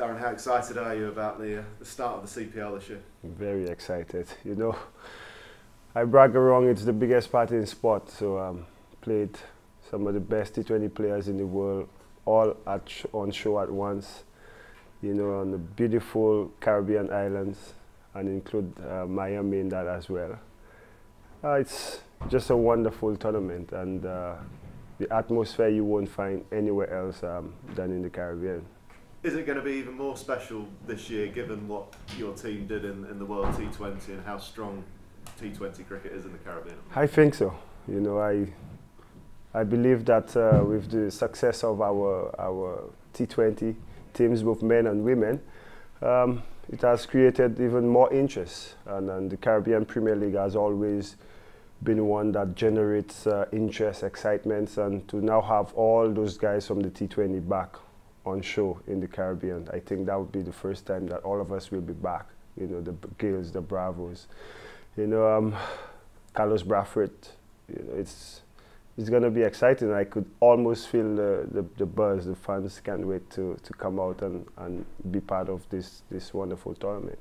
Darren, how excited are you about the, uh, the start of the CPL this year? Very excited. You know, I brag around it's the biggest party in sport. So I um, played some of the best T20 players in the world, all at sh on show at once. You know, on the beautiful Caribbean islands, and include uh, Miami in that as well. Uh, it's just a wonderful tournament, and uh, the atmosphere you won't find anywhere else um, than in the Caribbean. Is it going to be even more special this year, given what your team did in, in the World T20 and how strong T20 cricket is in the Caribbean? I think so. You know, I I believe that uh, with the success of our our T20 teams, both men and women, um, it has created even more interest. And, and, the Caribbean Premier League has always been one that generates uh, interest, excitement, and to now have all those guys from the T20 back on show in the Caribbean. I think that would be the first time that all of us will be back. You know, the Gales, the Bravos, you know, um, Carlos Brathwaite. You know, it's it's going to be exciting. I could almost feel the, the, the, buzz. The fans can't wait to, to come out and, and be part of this, this wonderful tournament.